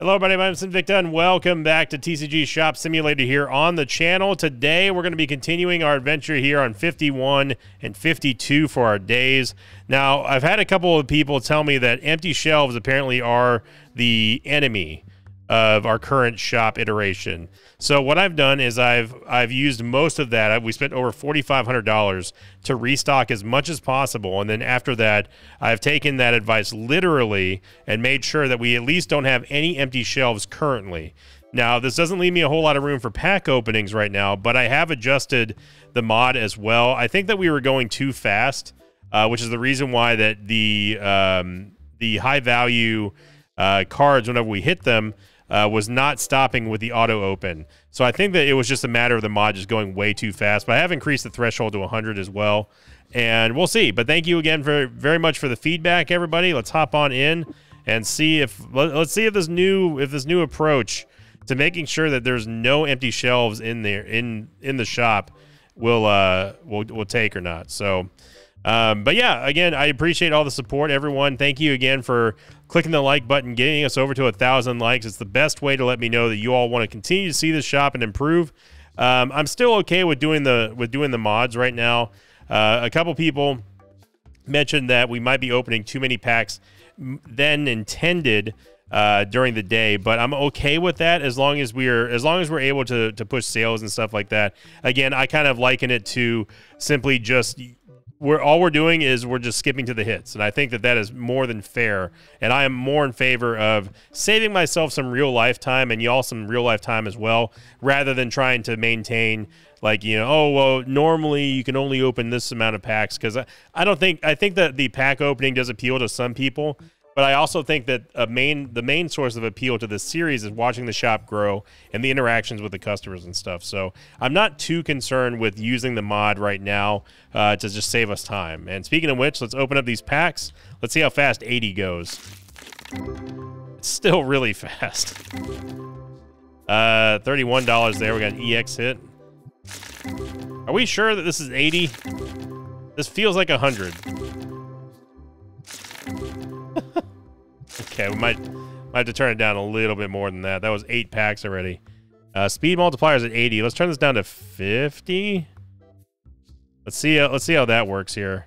Hello, everybody. My name is Sinvicta, and welcome back to TCG Shop Simulator here on the channel. Today, we're going to be continuing our adventure here on 51 and 52 for our days. Now, I've had a couple of people tell me that empty shelves apparently are the enemy of our current shop iteration. So what I've done is I've I've used most of that. We spent over forty five hundred dollars to restock as much as possible, and then after that, I've taken that advice literally and made sure that we at least don't have any empty shelves currently. Now, this doesn't leave me a whole lot of room for pack openings right now, but I have adjusted the mod as well. I think that we were going too fast, uh, which is the reason why that the um, the high value uh, cards, whenever we hit them, uh, was not stopping with the auto open. So I think that it was just a matter of the mod just going way too fast. But I have increased the threshold to 100 as well, and we'll see. But thank you again for very much for the feedback, everybody. Let's hop on in and see if let, us see if this new if this new approach to making sure that there's no empty shelves in there in in the shop will uh will will take or not. So um, but yeah, again, I appreciate all the support, everyone. Thank you again for clicking the like button, getting us over to a thousand likes. It's the best way to let me know that you all want to continue to see this shop and improve. Um, I'm still okay with doing the with doing the mods right now. Uh, a couple people mentioned that we might be opening too many packs than intended uh, during the day, but I'm okay with that as long as we're as long as we're able to to push sales and stuff like that. Again, I kind of liken it to simply just we're all we're doing is we're just skipping to the hits, and I think that that is more than fair. And I am more in favor of saving myself some real life time and y'all some real life time as well, rather than trying to maintain like you know oh well normally you can only open this amount of packs because I, I don't think I think that the pack opening does appeal to some people but I also think that a main the main source of appeal to this series is watching the shop grow and the interactions with the customers and stuff. So I'm not too concerned with using the mod right now uh, to just save us time. And speaking of which, let's open up these packs. Let's see how fast 80 goes. It's still really fast. Uh, $31 there. We got an EX hit. Are we sure that this is 80? This feels like 100. Okay, we might, might have to turn it down a little bit more than that. That was eight packs already. Uh, speed multiplier is at 80. Let's turn this down to 50. Let's see. Uh, let's see how that works here.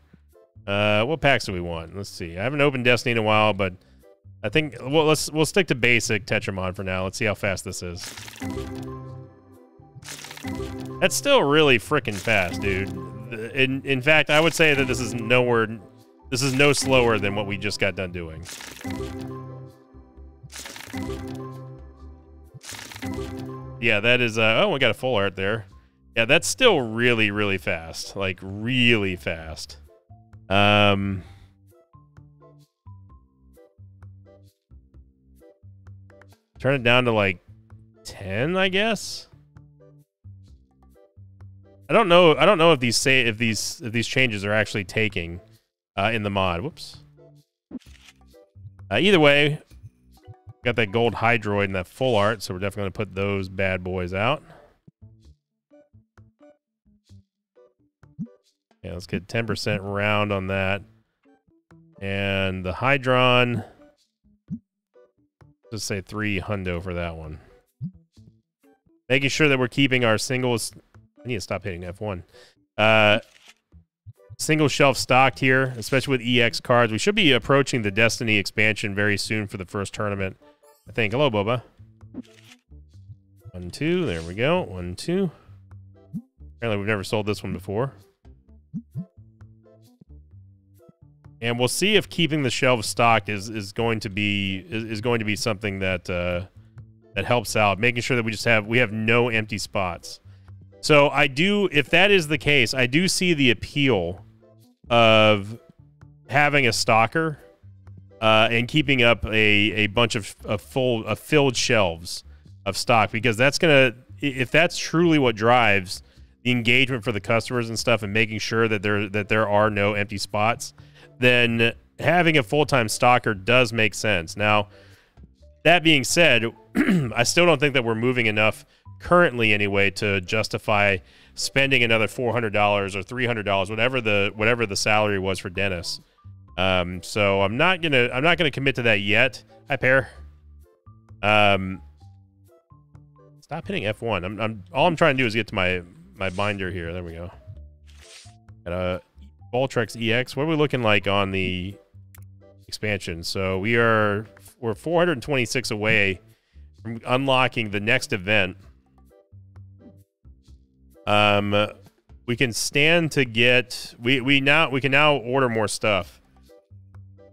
Uh, what packs do we want? Let's see. I haven't opened Destiny in a while, but I think well, let's we'll stick to basic Tetramon for now. Let's see how fast this is. That's still really freaking fast, dude. In in fact, I would say that this is nowhere this is no slower than what we just got done doing. Yeah, that is, uh, oh, we got a full art there. Yeah, that's still really, really fast. Like, really fast. Um... Turn it down to, like, 10, I guess? I don't know. I don't know if these say if these if these changes are actually taking uh, in the mod. Whoops. Uh, either way, got that gold hydroid and that full art, so we're definitely going to put those bad boys out. Yeah, let's get 10% round on that. And the Hydron, just say three hundo for that one. Making sure that we're keeping our singles. I need to stop hitting F1. Uh, single shelf stocked here, especially with EX cards. We should be approaching the Destiny expansion very soon for the first tournament. I think. Hello, Boba. One, two. There we go. One, two. Apparently, we've never sold this one before. And we'll see if keeping the shelves stocked is is going to be is, is going to be something that uh, that helps out, making sure that we just have we have no empty spots. So I do, if that is the case, I do see the appeal of having a stalker uh, and keeping up a, a bunch of, full of filled shelves of stock because that's gonna if that's truly what drives the engagement for the customers and stuff and making sure that there that there are no empty spots, then having a full time stalker does make sense. Now, that being said, I still don't think that we're moving enough currently anyway to justify spending another four hundred dollars or three hundred dollars, whatever the whatever the salary was for Dennis. Um, so I'm not gonna I'm not gonna commit to that yet. Hi, pair. Um, stop hitting F1. I'm, I'm all I'm trying to do is get to my my binder here. There we go. Got a Voltrex EX. What are we looking like on the expansion? So we are we're 426 away from unlocking the next event. Um, we can stand to get we we now we can now order more stuff,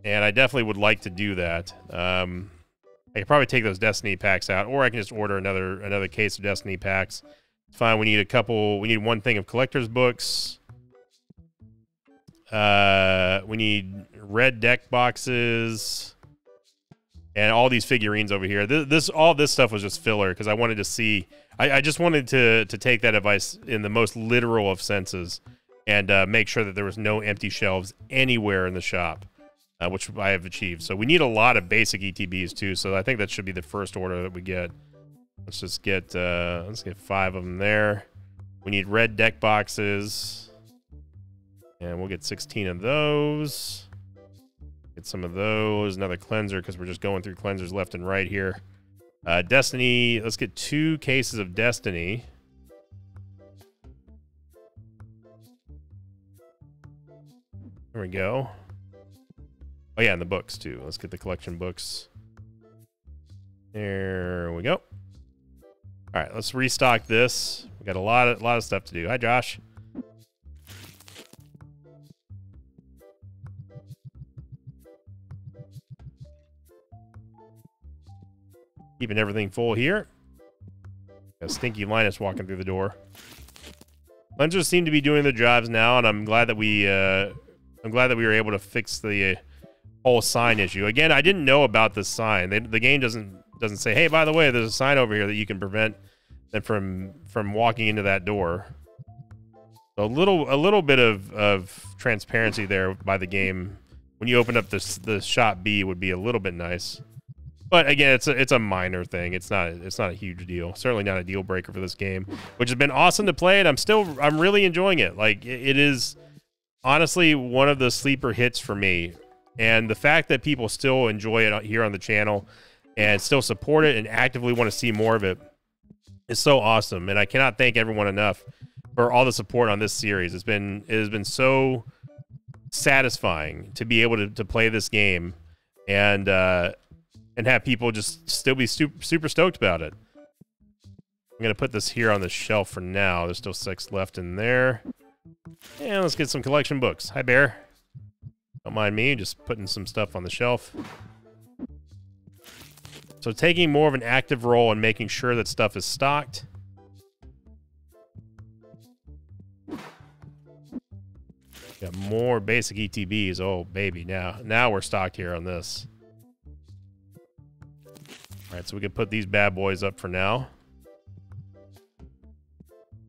and I definitely would like to do that. Um, I could probably take those Destiny packs out, or I can just order another another case of Destiny packs. It's fine. We need a couple. We need one thing of collector's books. Uh, we need red deck boxes and all these figurines over here. This, this all this stuff was just filler because I wanted to see. I, I, just wanted to to take that advice in the most literal of senses and uh, make sure that there was no empty shelves anywhere in the shop, uh, which I have achieved. So we need a lot of basic ETBs too. So I think that should be the first order that we get. Let's just get uh, let's get five of them there. We need red deck boxes, and we'll get 16 of those. Get some of those. Another cleanser because we're just going through cleansers left and right here. Uh, Destiny. Let's get two cases of Destiny. There we go. Oh yeah, and the books too. Let's get the collection books. There we go. All right, let's restock this. We got a lot of lot of stuff to do. Hi, Josh. Keeping everything full here. Got Stinky Linus walking through the door. Cleansers seem to be doing their jobs now, and I'm glad that we uh, I'm glad that we were able to fix the uh, whole sign issue. Again, I didn't know about this sign. They, the game doesn't doesn't say, "Hey, by the way, there's a sign over here that you can prevent them from from walking into that door." A little a little bit of of transparency there by the game when you open up this the shop B would be a little bit nice. But again, it's a it's a minor thing. It's not it's not a huge deal. Certainly not a deal breaker for this game, which has been awesome to play. And I'm still I'm really enjoying it. Like it is honestly one of the sleeper hits for me. And the fact that people still enjoy it here on the channel and still support it and actively want to see more of it is so awesome. And I cannot thank everyone enough for all the support on this series. It's been it has been so satisfying to be able to, to play this game and uh and have people just still be super, super stoked about it. I'm to put this here on the shelf for now. There's still six left in there. And let's get some collection books. Hi, Bear. Don't mind me, just putting some stuff on the shelf. So taking more of an active role in making sure that stuff is stocked. Got more basic ETBs. Oh, baby. Now, now we're stocked here on this. All right, so we can put these bad boys up for now.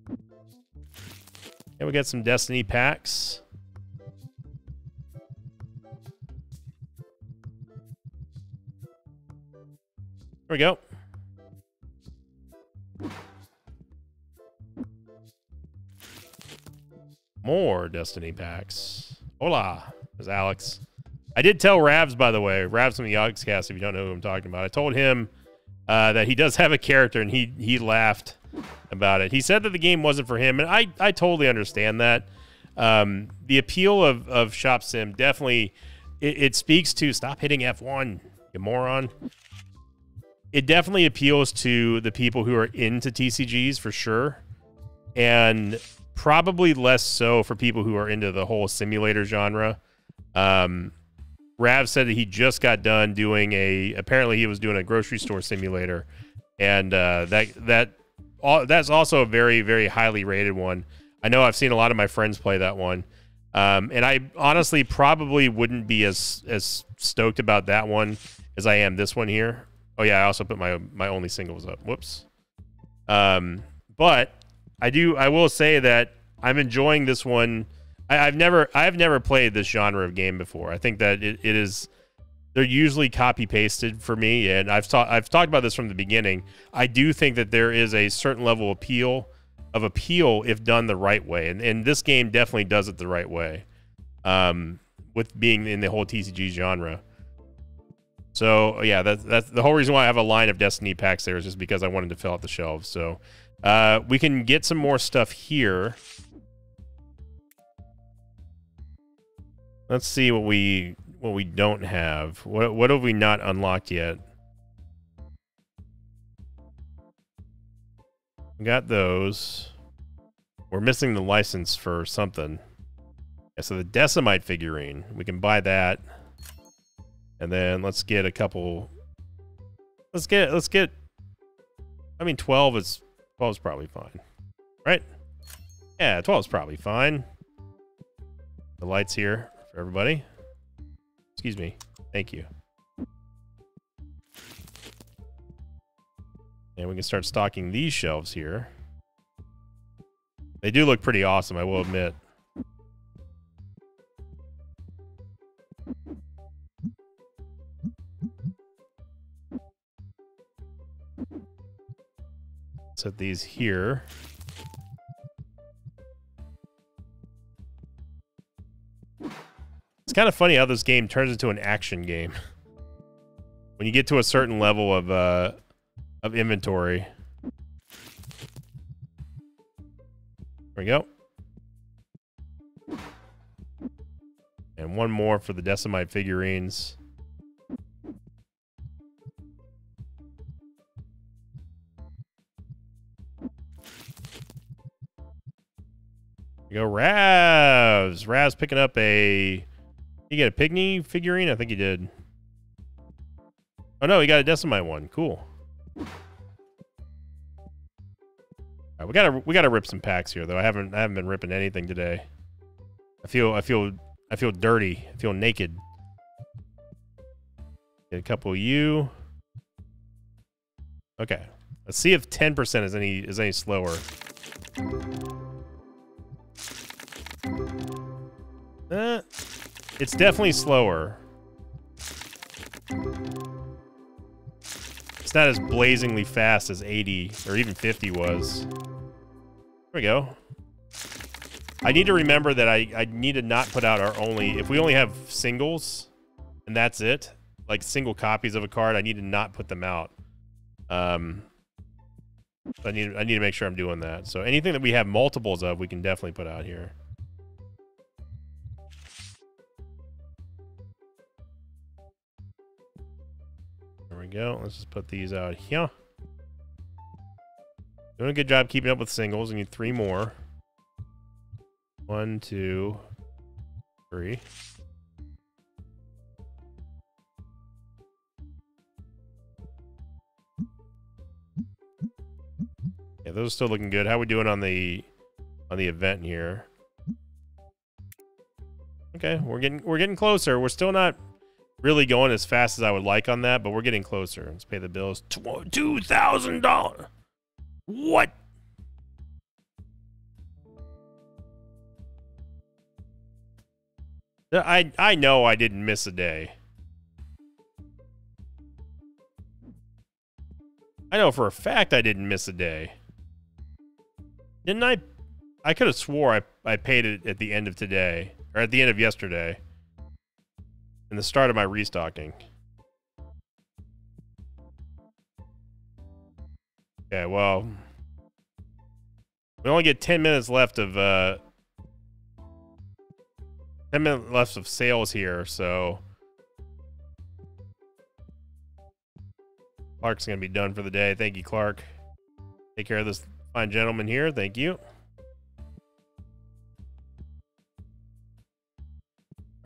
And we got some Destiny packs. We go. More Destiny packs. Hola, is Alex. I did tell Ravs, by the way, Ravs from the Yogscast, if you don't know who I'm talking about. I told him uh, that he does have a character, and he he laughed about it. He said that the game wasn't for him, and I I totally understand that. Um, the appeal of of Shop Sim definitely it, it speaks to stop hitting F1, you moron. It definitely appeals to the people who are into TCGs for sure, and probably less so for people who are into the whole simulator genre. Um, Rav said that he just got done doing a. Apparently, he was doing a grocery store simulator, and uh, that that all, that's also a very very highly rated one. I know I've seen a lot of my friends play that one, um, and I honestly probably wouldn't be as as stoked about that one as I am this one here. Oh yeah, I also put my my only singles up. Whoops. Um, but I do. I will say that I'm enjoying this one I, have never I've never played this genre of game before. I think that it, it is they're usually copy pasted for me, and I've talked I've talked about this from the beginning. I do think that there is a certain level of appeal of appeal if done the right way, and and this game definitely does it the right way. Um, with being in the whole TCG genre. So yeah, that's that's the whole reason why I have a line of Destiny packs there is just because I wanted to fill out the shelves. So uh, we can get some more stuff here. Let's see what we what we don't have. What what have we not unlocked yet? Got those. We're missing the license for something. Yeah, so the Decimite figurine, we can buy that. And then let's get a couple Let's get let's get I mean 12 is 12 is probably fine. Right? Yeah, 12 is probably fine. The lights here for everybody. Excuse me. Thank you. And we can start stocking these shelves here. They do look pretty awesome, I will admit. Set these here. It's kind of funny how this game turns into an action game. when you get to a certain level of uh, of inventory. There we go. And one more for the Decimite figurines. We go Ravs. Ravs picking up a. You get a Pygmy figurine? I think he did. Oh no, he got a Decimite one. Cool. We gotta we gotta rip some packs here though. I haven't I haven't been ripping anything today. I feel I feel I feel dirty. I feel naked. Get a couple you. Okay. Let's see if 10% is any is any slower. Uh, it's definitely slower. It's not as blazingly fast as 80 or even 50 was. There we go. I need to remember that I, I need to not put out our only... If we only have singles, and that's it, like single copies of a card, I need to not put them out. Um, I need, I need to make sure I'm doing that. So anything that we have multiples of, we can definitely put out here. Go. Let's just put these out here. Doing a good job keeping up with singles. We need three more. One, two, three. Yeah, those are still looking good. How are we doing on the on the event here? Okay, we're getting we're getting closer. We're still not really going as fast as I would like on that, but we're getting closer. Let's pay the bills. Two thousand dollars. What? I I know I didn't miss a day. I know for a fact I didn't miss a day. Didn't I? I could have swore I, I paid it at the end of today. Or at the end of yesterday and the start of my restocking. Okay, well, we only get 10 minutes left of, uh, 10 minutes left of sales here, so Clark's going to be done for the day. Thank you, Clark. Take care of this fine gentleman here. Thank you.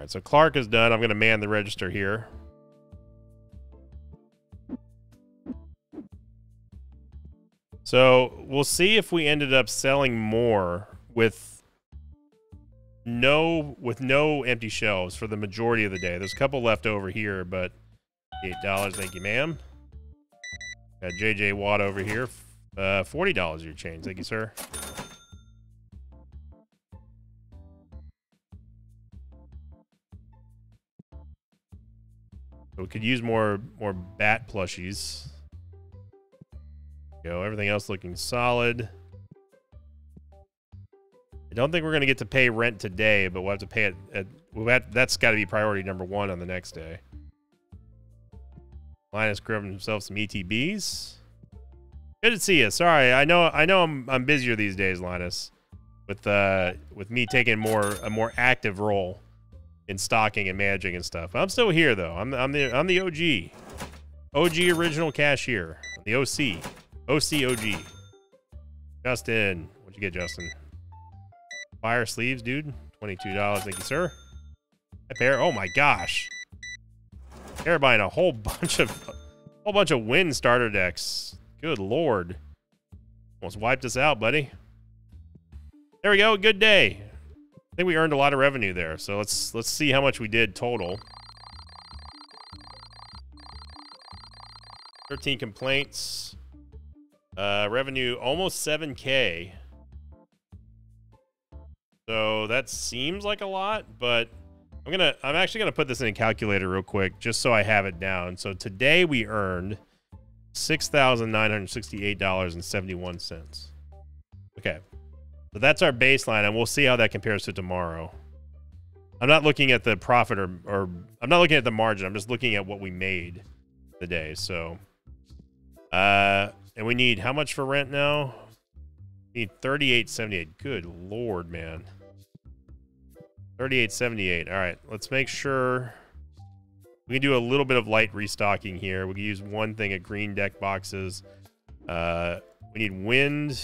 Right, so Clark is done. I'm going to man the register here. So we'll see if we ended up selling more with no with no empty shelves for the majority of the day. There's a couple left over here, but eight dollars, thank you, ma'am. Got JJ Watt over here, uh, forty dollars your change, thank you, sir. Could use more more bat plushies. Go. Everything else looking solid. I don't think we're gonna get to pay rent today, but we'll have to pay it. At, we'll have, that's got to be priority number one on the next day. Linus grabbing himself some ETBs. Good to see you. Sorry, I know I know I'm I'm busier these days, Linus, with uh with me taking more a more active role in stocking and managing and stuff. I'm still here though. I'm I'm the I'm the OG, OG original cashier, the OC, OC OG. Justin, what'd you get, Justin? Fire sleeves, dude. Twenty-two dollars, thank you, sir. That pair. Oh my gosh. They're buying a whole bunch of a whole bunch of wind starter decks. Good lord. Almost wiped us out, buddy. There we go. Good day. I think we earned a lot of revenue there. So let's let's see how much we did total. 13 complaints. Uh, revenue almost 7k. So that seems like a lot, but I'm gonna I'm actually gonna put this in a calculator real quick just so I have it down. So today we earned six thousand nine hundred sixty-eight dollars and seventy-one cents. So that's our baseline, and we'll see how that compares to tomorrow. I'm not looking at the profit or, or I'm not looking at the margin. I'm just looking at what we made the day. So, uh, and we need how much for rent now? We need 38.78. Good lord, man. 38.78. All right, let's make sure we can do a little bit of light restocking here. We can use one thing at green deck boxes. Uh, we need wind,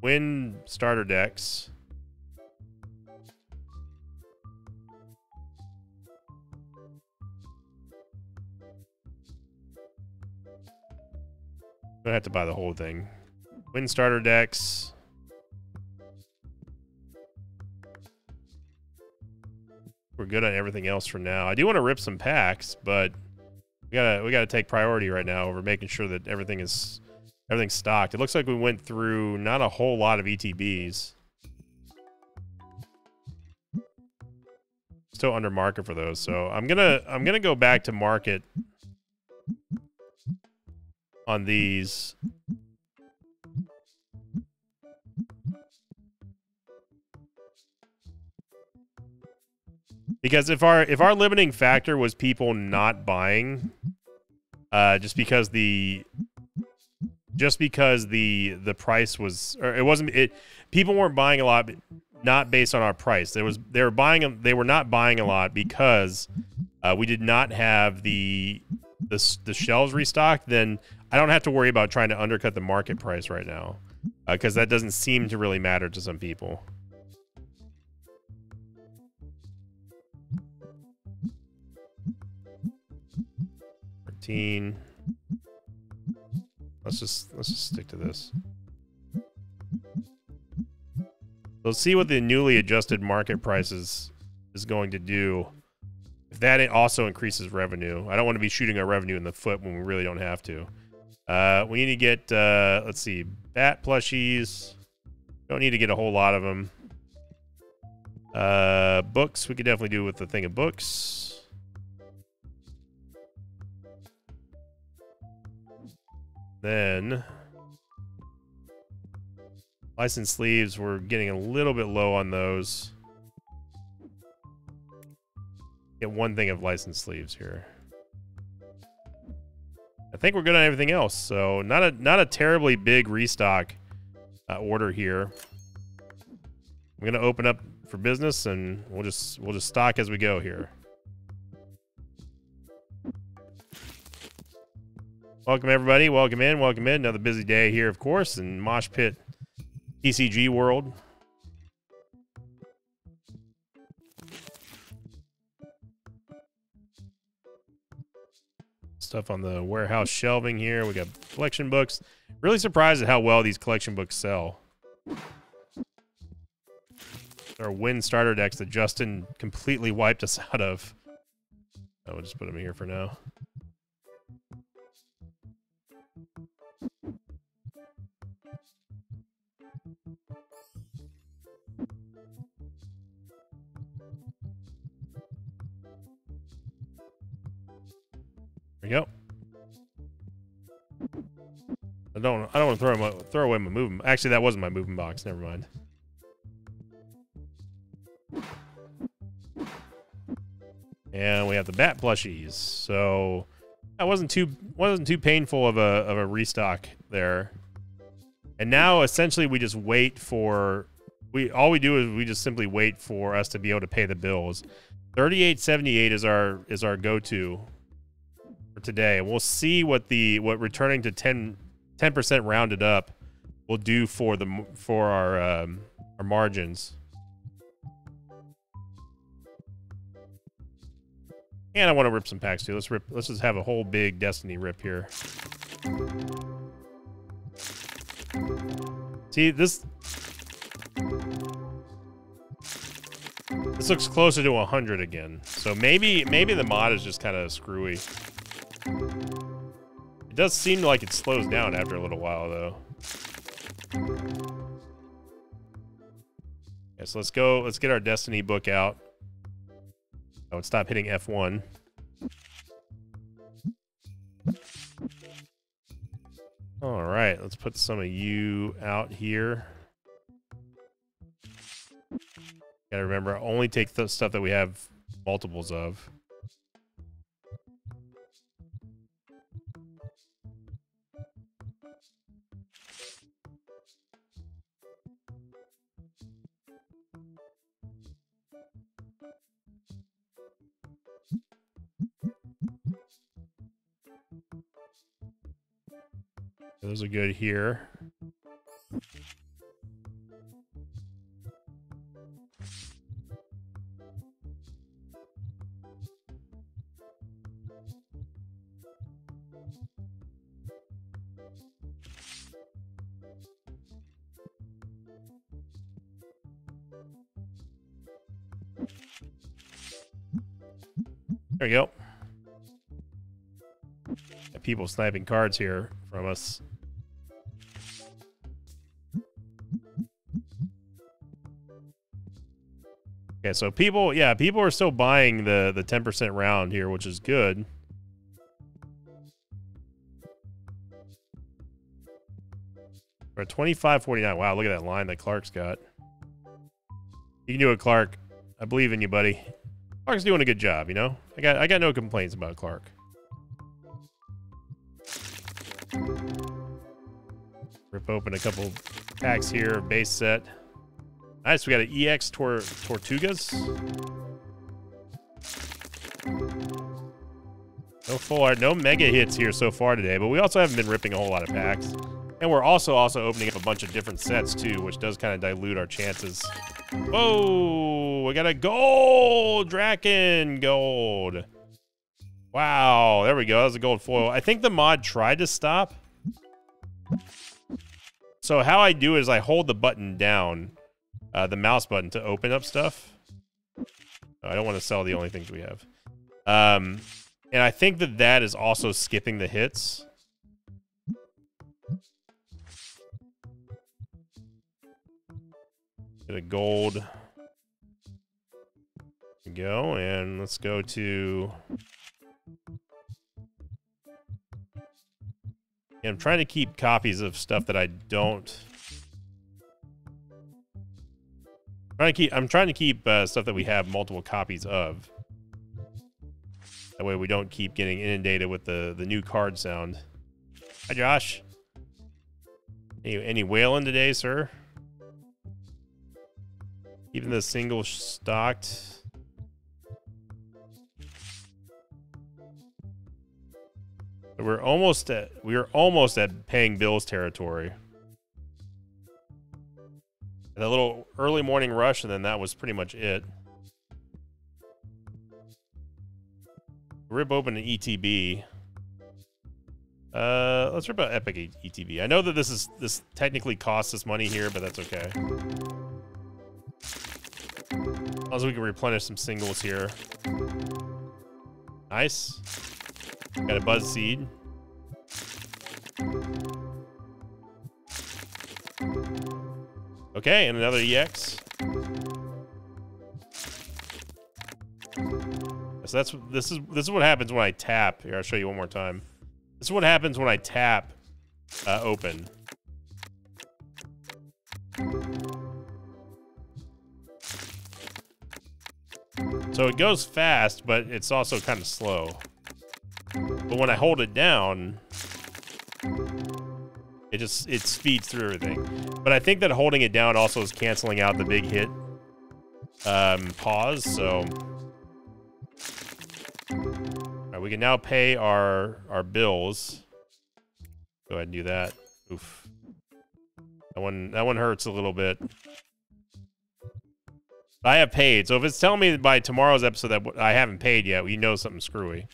wind starter decks. Gonna have to buy the whole thing. Win starter decks. We're good on everything else for now. I do want to rip some packs, but we gotta we gotta take priority right now over making sure that everything is everything's stocked. It looks like we went through not a whole lot of ETBs. Still under market for those, so I'm gonna I'm gonna go back to market on these Because if our if our limiting factor was people not buying, uh, just because the just because the the price was it wasn't it people weren't buying a lot not based on our price there was they were buying they were not buying a lot because uh, we did not have the the, the shelves restocked then i don't have to worry about trying to undercut the market price right now because uh, that doesn't seem to really matter to some people 15. Let's just let's just stick to this. Let's see what the newly adjusted market prices is going to do. If that also increases revenue, I don't want to be shooting our revenue in the foot when we really don't have to. Uh, we need to get, uh, let's see, bat plushies. Don't need to get a whole lot of them. Uh, books, we could definitely do with the thing of books. Then license sleeves, we're getting a little bit low on those. Get one thing of license sleeves here. I think we're good on everything else, so not a not a terribly big restock uh, order here. I'm gonna open up for business, and we'll just we'll just stock as we go here. Welcome, everybody. Welcome in. Welcome in. Another busy day here, of course, in Mosh Pit TCG world. Stuff on the warehouse shelving here. We got collection books. Really surprised at how well these collection books sell. Our wind starter decks that Justin completely wiped us out of. I will just put them here for now. We go. I don't. I don't want to throw my, throw away my movement. Actually, that wasn't my movement box. Never mind. And we have the bat plushies. So that wasn't too wasn't too painful of a of a restock there. And now essentially we just wait for we all we do is we just simply wait for us to be able to pay the bills. 3878 is our is our go-to for today. We'll see what the what returning to 10 10% rounded up will do for the for our um, our margins. And I want to rip some packs too. Let's rip. Let's just have a whole big Destiny rip here. See this. This looks closer to 100 again. So maybe maybe the mod is just kind of screwy. It does seem like it slows down after a little while though. Okay, so let's go. Let's get our Destiny book out. Oh, stop hitting F1. All right, let's put some of you out here. Gotta remember, only take the stuff that we have multiples of. Those are good here. There we go. People sniping cards here from us. So people, yeah, people are still buying the the 10% round here, which is good. For 25.49. Wow, look at that line that Clark's got. You can do it, Clark. I believe in you, buddy. Clark's doing a good job, you know? I got I got no complaints about Clark. Rip open a couple packs here, base set. Nice, we got an EX Tor Tortugas. No full art, no mega hits here so far today, but we also haven't been ripping a whole lot of packs. And we're also also opening up a bunch of different sets too, which does kind of dilute our chances. Whoa, we got a gold Draken gold. Wow, there we go. That was a gold foil. I think the mod tried to stop. So how I do is I hold the button down, uh, the mouse button to open up stuff. I don't want to sell the only things we have. Um, and I think that that is also skipping the hits. Get a gold. Go, and let's go to... I'm trying to keep copies of stuff that I don't... trying to keep, I'm trying to keep uh, stuff that we have multiple copies of. That way we don't keep getting inundated with the, the new card sound. Hi, Josh. Any, any whaling today, sir? Even the single stocked. We're almost at we're almost at paying bills territory. And a little early morning rush, and then that was pretty much it. Rip open an ETB. Uh, let's rip out Epic ETB. I know that this is this technically costs us money here, but that's okay. As as we can replenish some singles here. Nice. Got a buzz seed. Okay, and another EX. So that's this is this is what happens when I tap. Here, I'll show you one more time. This is what happens when I tap uh, open. So it goes fast, but it's also kind of slow. But when I hold it down, it just it speeds through everything. But I think that holding it down also is canceling out the big hit um, pause. So we can now pay our our bills. Go ahead and do that. Oof. That one that one hurts a little bit. I have paid, so if it's telling me by tomorrow's episode that I haven't paid yet, we know something screwy.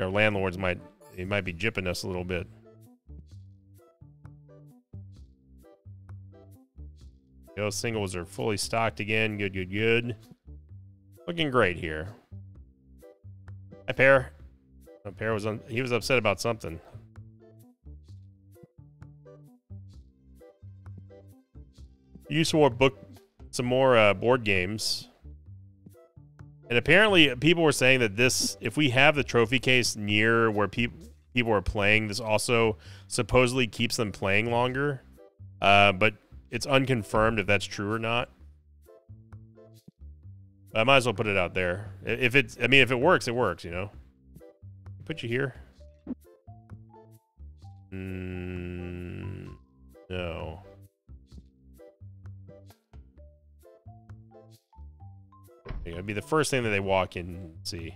Our landlords might they might be jipping us a little bit. Those singles are fully stocked again. Good, good, good. Looking great here. Hi, Pear. Oh, Pear was on. He was upset about something. You to book some more uh, board games. And apparently, people were saying that this, if we have the trophy case near where people people are playing, this also supposedly keeps them playing longer. Uh, but it's unconfirmed if that's true or not. I might as well put it out there. If it's, I mean, if it works, it works. You know. Put you here. Mm, no. It'd be the first thing that they walk in and see.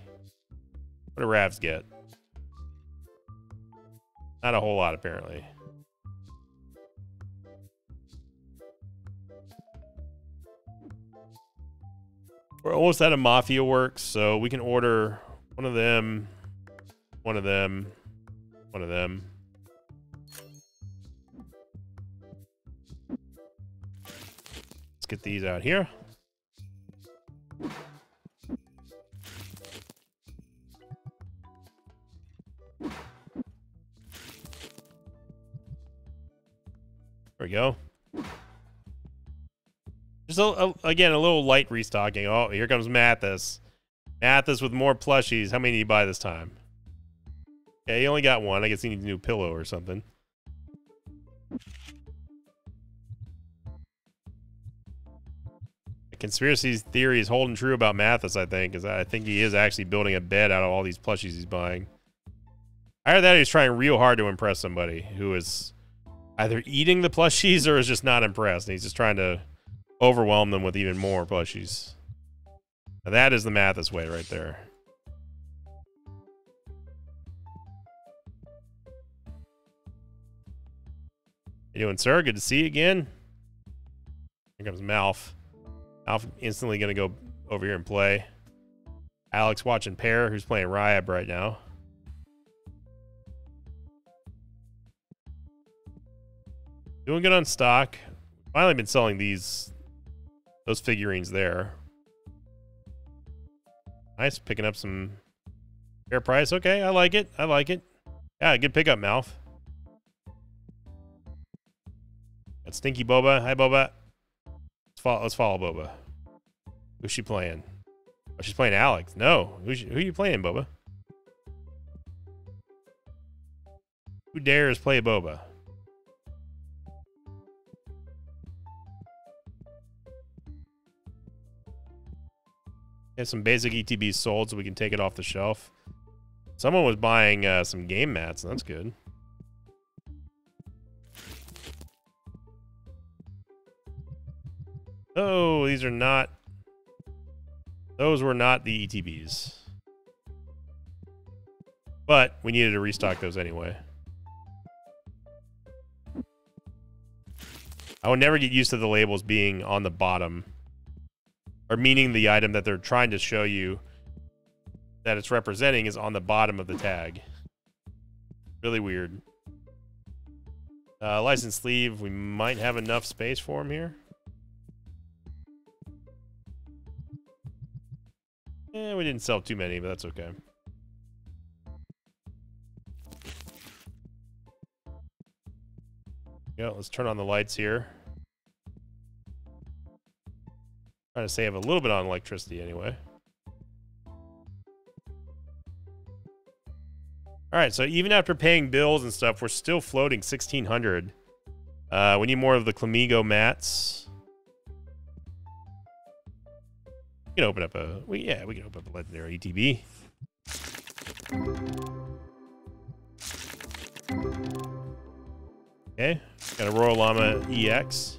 What do Ravs get? Not a whole lot, apparently. We're almost out of Mafia works, so we can order one of them, one of them, one of them. Let's get these out here. There we go. Just a, a, again a little light restocking. Oh, here comes Mathis. Mathis with more plushies. How many did you buy this time? Okay, he only got one. I guess he needs a new pillow or something. The conspiracy theory is holding true about Mathis, I think, because I think he is actually building a bed out of all these plushies he's buying. I heard that he's trying real hard to impress somebody who is either eating the plushies or is just not impressed. And he's just trying to overwhelm them with even more plushies. Now that is the Mathis way right there. You doing, sir? Good to see you again. Here comes Malf. Malf instantly going to go over here and play. Alex watching Pear, who's playing Ryab right now. Doing good on stock. Finally been selling these, those figurines there. Nice, picking up some fair price. Okay, I like it. I like it. Yeah, good pickup, Malf. Got Stinky Boba. Hi, Boba. Let's follow, let's follow Boba. Who's she playing? Oh, she's playing Alex. No. Who's, who are you playing, Boba? Who dares play Boba? Some basic ETBs sold so we can take it off the shelf. Someone was buying uh, some game mats. That's good. Oh, these are not... Those were not the ETBs. But we needed to restock those anyway. I would never get used to the labels being on the bottom or meaning the item that they're trying to show you that it's representing is on the bottom of the tag. Really weird. Uh, license sleeve, we might have enough space for him here. Eh, we didn't sell too many, but that's okay. Yeah, let's turn on the lights here. Trying to save a little bit on electricity anyway. All right, so even after paying bills and stuff, we're still floating 1600. Uh, we need more of the Clamigo mats. We can open up a, we, yeah, we can open up a legendary ETB. Okay, got a Royal Llama EX.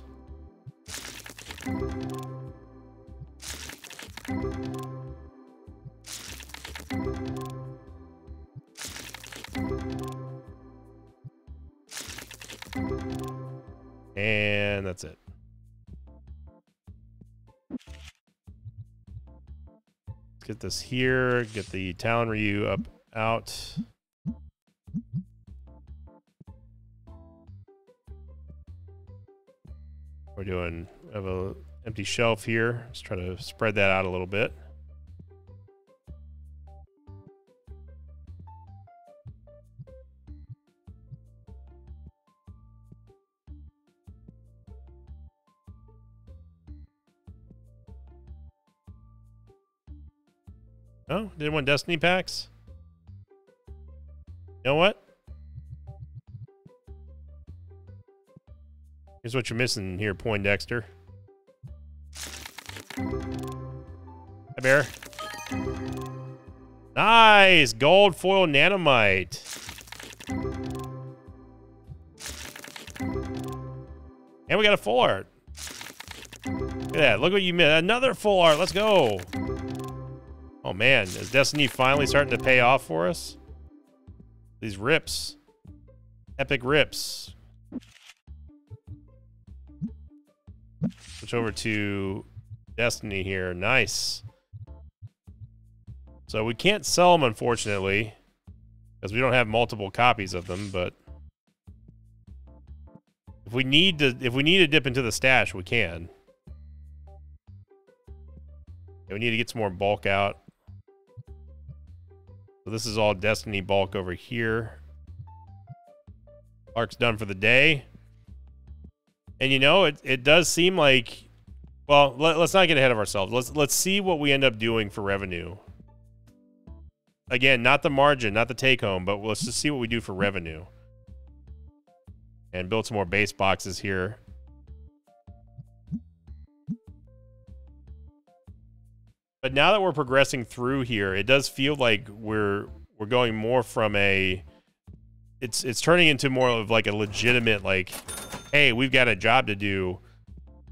This here, get the Talon Ryu up out. We're doing we have a empty shelf here. Let's try to spread that out a little bit. Oh, didn't want Destiny packs? You know what? Here's what you're missing here, Poindexter. Hi, Bear. Nice! Gold foil nanomite. And we got a full art. Look at that. Look what you missed. Another full art. Let's go. Oh, man. Is Destiny finally starting to pay off for us? These rips. Epic rips. Switch over to Destiny here. Nice. So we can't sell them, unfortunately, because we don't have multiple copies of them, but if we need to if we need to dip into the stash, we can. we need to get some more bulk out. So this is all Destiny bulk over here. Ark's done for the day. And you know, it, it does seem like well, let, us not get ahead of ourselves. Let's let's see what we end up doing for revenue. Again, not the margin, not the take home, but let's just see what we do for revenue. And build some more base boxes here. But now that we're progressing through here, it does feel like we're we're going more from a it's it's turning into more of like a legitimate like hey, we've got a job to do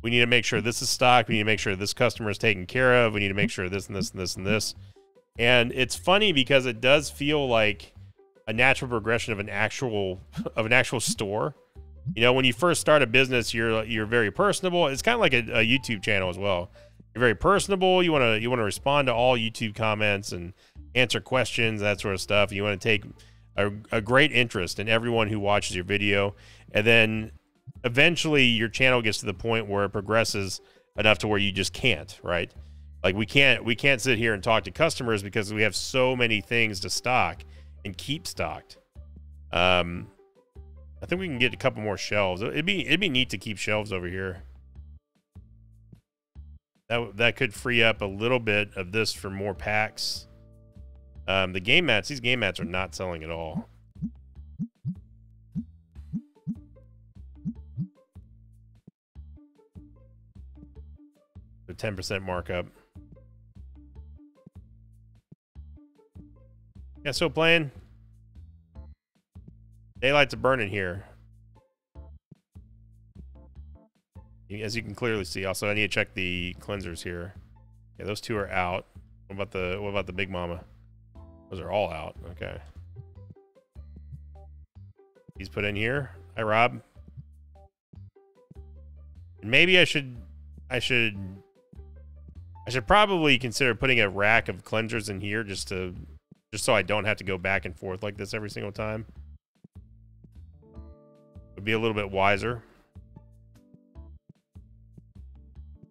we need to make sure this is stocked. We need to make sure this customer is taken care of. We need to make sure this and this and this and this. And it's funny because it does feel like a natural progression of an actual of an actual store. You know, when you first start a business, you're you're very personable. It's kind of like a, a YouTube channel as well. You're very personable. You want to you want to respond to all YouTube comments and answer questions, that sort of stuff. You want to take a, a great interest in everyone who watches your video, and then eventually your channel gets to the point where it progresses enough to where you just can't, right? Like we can't we can't sit here and talk to customers because we have so many things to stock and keep stocked. Um I think we can get a couple more shelves. It'd be it'd be neat to keep shelves over here. That that could free up a little bit of this for more packs. Um, the game mats, these game mats are not selling at all. The 10% markup. Yeah, so playing. Daylight's a burning here. As you can clearly see. Also, I need to check the cleansers here. Yeah, those two are out. What about the what about the big mama? Those are all out. Okay. He's put in here. Hi, Rob. Maybe I should I should I should probably consider putting a rack of cleansers in here just to just so I don't have to go back and forth like this every single time. Would be a little bit wiser.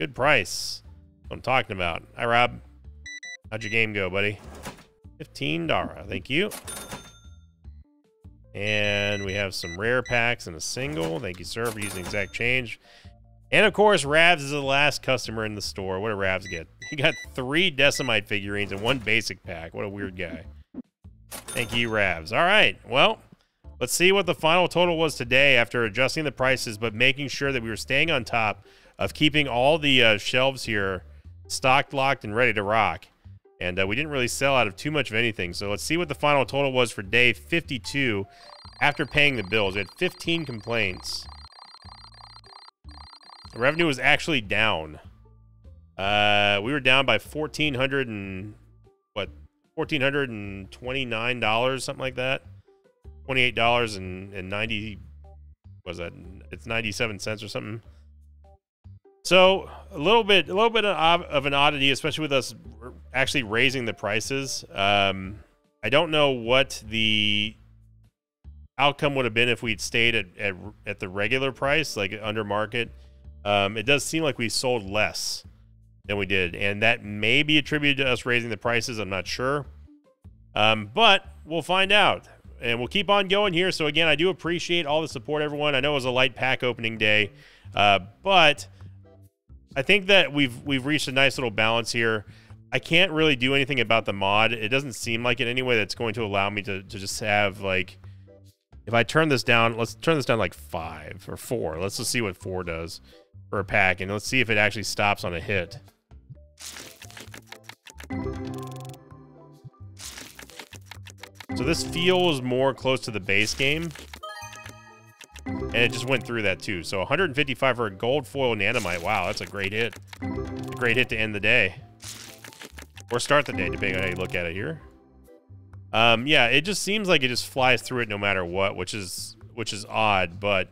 Good price. What I'm talking about. Hi, Rob. How'd your game go, buddy? 15 Dara. Thank you. And we have some rare packs and a single. Thank you, sir, for using exact change. And of course, Ravs is the last customer in the store. What did Ravs get? He got three Decimite figurines and one basic pack. What a weird guy. Thank you, Ravs. All right. Well, let's see what the final total was today after adjusting the prices, but making sure that we were staying on top of keeping all the uh, shelves here stocked, locked, and ready to rock. And uh, we didn't really sell out of too much of anything. So let's see what the final total was for day 52 after paying the bills. We had 15 complaints. The revenue was actually down. Uh, we were down by 1400 and what $1,429, something like that. $28 and, and 90 was that it's 97 cents or something. So a little bit, a little bit of, an oddity, especially with us actually raising the prices. Um, I don't know what the outcome would have been if we'd stayed at, at, at the regular price, like under market. Um, it does seem like we sold less than we did, and that may be attributed to us raising the prices. I'm not sure, um, but we'll find out, and we'll keep on going here. So again, I do appreciate all the support, everyone. I know it was a light pack opening day, uh, but I think that we've we've reached a nice little balance here. I can't really do anything about the mod. It doesn't seem like in any way that's going to allow me to, to just have like if I turn this down, let's turn this down like five or four. Let's just see what four does for a pack, and let's see if it actually stops on a hit. So this feels more close to the base game. And it just went through that too. So 155 for a gold foil nanomite. Wow, that's a great hit. Great hit to end the day. Or start the day, depending on how you look at it here. Um, yeah, it just seems like it just flies through it no matter what, which is which is odd, but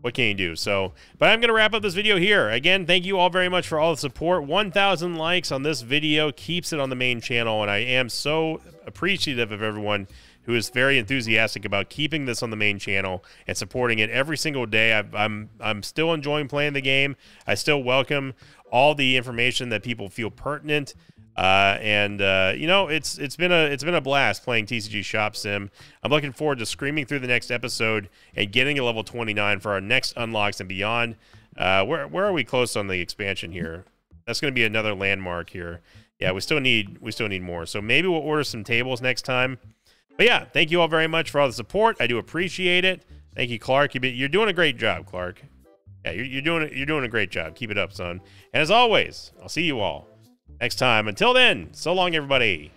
what can you do? So, but I'm going to wrap up this video here. Again, thank you all very much for all the support. 1,000 likes on this video keeps it on the main channel, and I am so appreciative of everyone who is very enthusiastic about keeping this on the main channel and supporting it every single day. i am I'm, I'm still enjoying playing the game. I still welcome all the information that people feel pertinent. Uh, and uh, you know, it's it's been a it's been a blast playing TCG Shop Sim. I'm looking forward to screaming through the next episode and getting a level 29 for our next unlocks and beyond. Uh, where where are we close on the expansion here? That's going to be another landmark here. Yeah, we still need we still need more. So maybe we'll order some tables next time. But yeah, thank you all very much for all the support. I do appreciate it. Thank you, Clark. You're doing a great job, Clark. Yeah, you're, doing you're doing a great job. Keep it up, son. And as always, I'll see you all next time. Until then, so long, everybody.